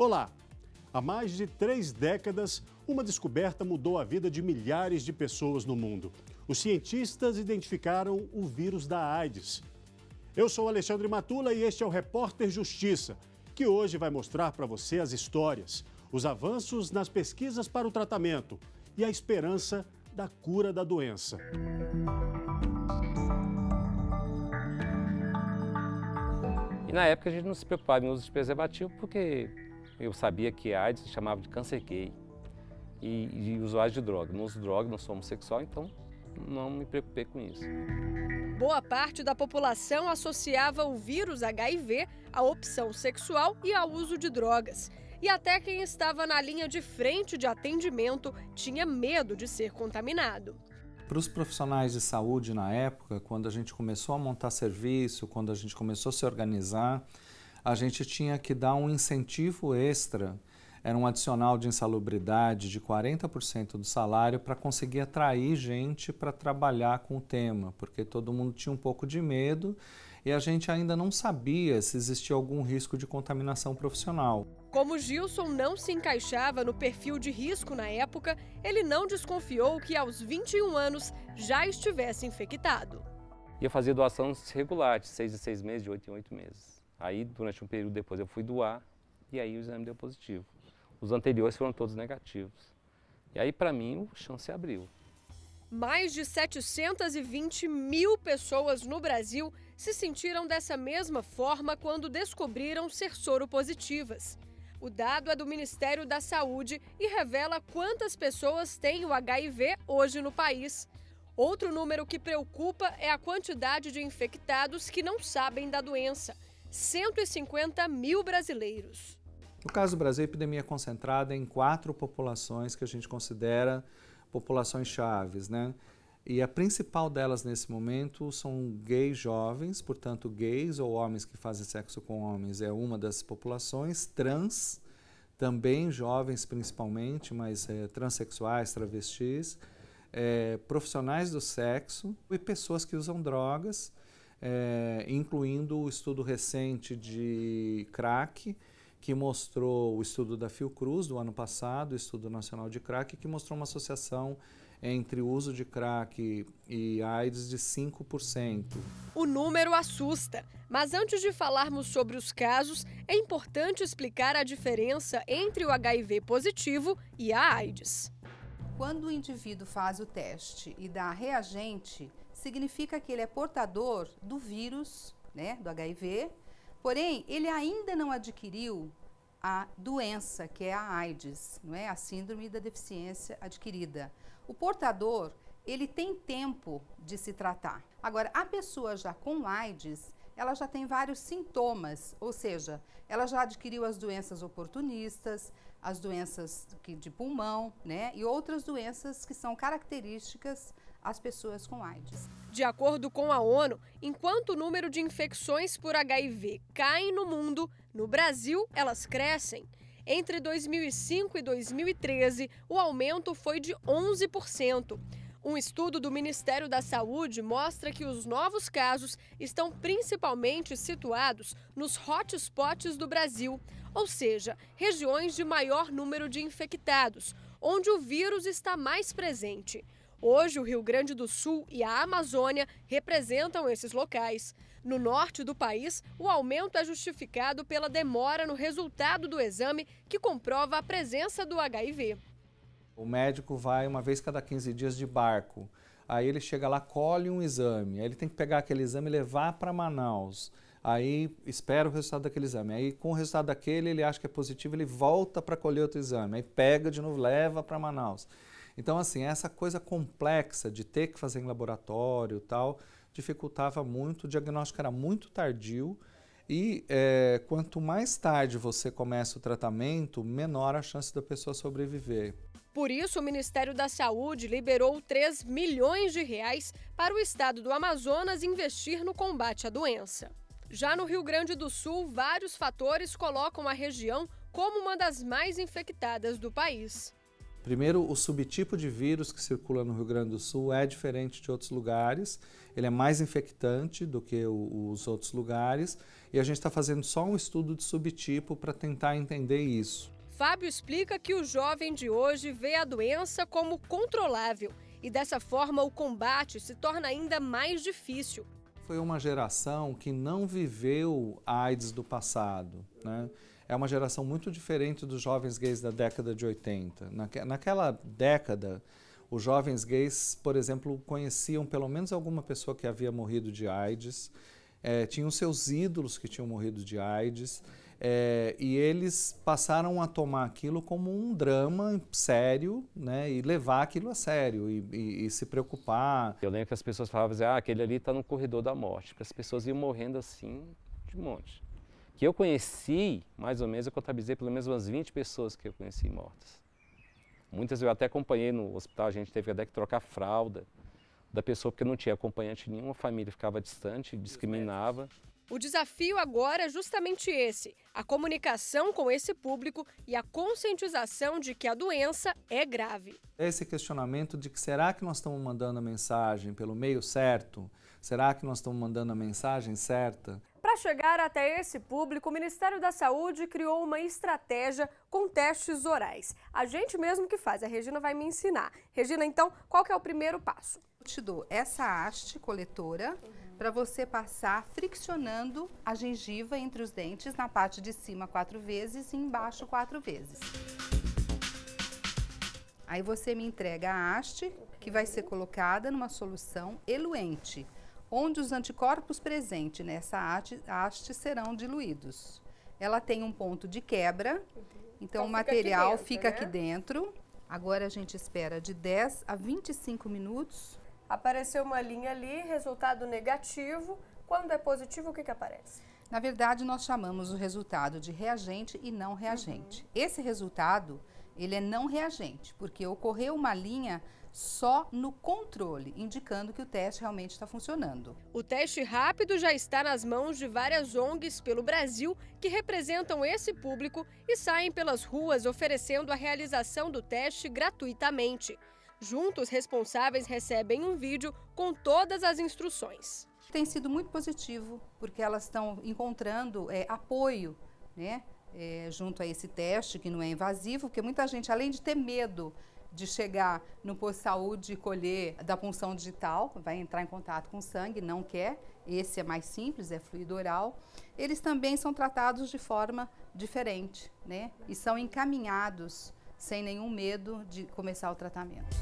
Olá! Há mais de três décadas, uma descoberta mudou a vida de milhares de pessoas no mundo. Os cientistas identificaram o vírus da AIDS. Eu sou Alexandre Matula e este é o Repórter Justiça, que hoje vai mostrar para você as histórias, os avanços nas pesquisas para o tratamento e a esperança da cura da doença. E na época a gente não se preocupava em uso de preservativo porque eu sabia que a AIDS se chamava de câncer gay e, e usuário de droga. Não uso droga, não sou homossexual, então não me preocupei com isso. Boa parte da população associava o vírus HIV à opção sexual e ao uso de drogas. E até quem estava na linha de frente de atendimento tinha medo de ser contaminado. Para os profissionais de saúde na época, quando a gente começou a montar serviço, quando a gente começou a se organizar, a gente tinha que dar um incentivo extra era um adicional de insalubridade de 40% do salário para conseguir atrair gente para trabalhar com o tema, porque todo mundo tinha um pouco de medo e a gente ainda não sabia se existia algum risco de contaminação profissional. Como Gilson não se encaixava no perfil de risco na época, ele não desconfiou que aos 21 anos já estivesse infectado. Ia fazer doação regular, de 6 em 6 meses, de 8 em 8 meses. Aí, durante um período depois, eu fui doar e aí o exame deu positivo. Os anteriores foram todos negativos. E aí, para mim, o chance abriu. Mais de 720 mil pessoas no Brasil se sentiram dessa mesma forma quando descobriram ser soropositivas. O dado é do Ministério da Saúde e revela quantas pessoas têm o HIV hoje no país. Outro número que preocupa é a quantidade de infectados que não sabem da doença: 150 mil brasileiros. No caso do Brasil, a epidemia é concentrada em quatro populações que a gente considera populações chaves, né? E a principal delas nesse momento são gays jovens, portanto, gays ou homens que fazem sexo com homens é uma das populações, trans, também jovens principalmente, mas é, transexuais, travestis, é, profissionais do sexo e pessoas que usam drogas, é, incluindo o estudo recente de crack que mostrou o estudo da Fiocruz do ano passado, o estudo nacional de crack, que mostrou uma associação entre o uso de crack e AIDS de 5%. O número assusta, mas antes de falarmos sobre os casos, é importante explicar a diferença entre o HIV positivo e a AIDS. Quando o indivíduo faz o teste e dá reagente, significa que ele é portador do vírus, né, do HIV, Porém, ele ainda não adquiriu a doença, que é a AIDS, não é? A síndrome da deficiência adquirida. O portador, ele tem tempo de se tratar. Agora, a pessoa já com AIDS, ela já tem vários sintomas, ou seja, ela já adquiriu as doenças oportunistas, as doenças de pulmão, né? E outras doenças que são características às pessoas com AIDS. De acordo com a ONU, enquanto o número de infecções por HIV cai no mundo, no Brasil elas crescem. Entre 2005 e 2013, o aumento foi de 11%. Um estudo do Ministério da Saúde mostra que os novos casos estão principalmente situados nos hotspots do Brasil, ou seja, regiões de maior número de infectados, onde o vírus está mais presente. Hoje, o Rio Grande do Sul e a Amazônia representam esses locais. No norte do país, o aumento é justificado pela demora no resultado do exame que comprova a presença do HIV. O médico vai uma vez cada 15 dias de barco. Aí ele chega lá, colhe um exame. Aí ele tem que pegar aquele exame e levar para Manaus. Aí espera o resultado daquele exame. Aí com o resultado daquele ele acha que é positivo, ele volta para colher outro exame. Aí pega de novo, leva para Manaus. Então assim, essa coisa complexa de ter que fazer em laboratório tal, dificultava muito, o diagnóstico era muito tardio e é, quanto mais tarde você começa o tratamento, menor a chance da pessoa sobreviver. Por isso, o Ministério da Saúde liberou 3 milhões de reais para o estado do Amazonas investir no combate à doença. Já no Rio Grande do Sul, vários fatores colocam a região como uma das mais infectadas do país. Primeiro, o subtipo de vírus que circula no Rio Grande do Sul é diferente de outros lugares, ele é mais infectante do que o, os outros lugares e a gente está fazendo só um estudo de subtipo para tentar entender isso. Fábio explica que o jovem de hoje vê a doença como controlável e dessa forma o combate se torna ainda mais difícil. Foi uma geração que não viveu a AIDS do passado, né? é uma geração muito diferente dos jovens gays da década de 80. naquela década, os jovens gays, por exemplo, conheciam pelo menos alguma pessoa que havia morrido de AIDS, é, tinham seus ídolos que tinham morrido de AIDS, é, e eles passaram a tomar aquilo como um drama sério, né, e levar aquilo a sério, e, e, e se preocupar. Eu lembro que as pessoas falavam assim, ah, aquele ali está no corredor da morte, porque as pessoas iam morrendo assim, de monte que eu conheci, mais ou menos, eu contabilizei pelo menos umas 20 pessoas que eu conheci mortas. Muitas eu até acompanhei no hospital, a gente teve até que trocar fralda da pessoa porque não tinha acompanhante nenhuma, a família ficava distante, discriminava. O desafio agora é justamente esse: a comunicação com esse público e a conscientização de que a doença é grave. Esse questionamento de que será que nós estamos mandando a mensagem pelo meio certo? Será que nós estamos mandando a mensagem certa? Para chegar até esse público, o Ministério da Saúde criou uma estratégia com testes orais. A gente mesmo que faz, a Regina vai me ensinar. Regina, então, qual que é o primeiro passo? Eu te dou essa haste coletora uhum. Para você passar friccionando a gengiva entre os dentes na parte de cima quatro vezes e embaixo quatro vezes. Aí você me entrega a haste que vai ser colocada numa solução eluente onde os anticorpos presentes nessa haste serão diluídos. Ela tem um ponto de quebra, então, então o material aqui dentro, fica né? aqui dentro. Agora a gente espera de 10 a 25 minutos. Apareceu uma linha ali, resultado negativo. Quando é positivo, o que, que aparece? Na verdade, nós chamamos o resultado de reagente e não reagente. Uhum. Esse resultado, ele é não reagente, porque ocorreu uma linha só no controle, indicando que o teste realmente está funcionando. O teste rápido já está nas mãos de várias ONGs pelo Brasil que representam esse público e saem pelas ruas oferecendo a realização do teste gratuitamente. Juntos, responsáveis recebem um vídeo com todas as instruções. Tem sido muito positivo, porque elas estão encontrando é, apoio né, é, junto a esse teste, que não é invasivo, porque muita gente, além de ter medo de chegar no posto de saúde e colher da punção digital, vai entrar em contato com sangue, não quer, esse é mais simples, é fluido oral. Eles também são tratados de forma diferente, né? E são encaminhados sem nenhum medo de começar o tratamento.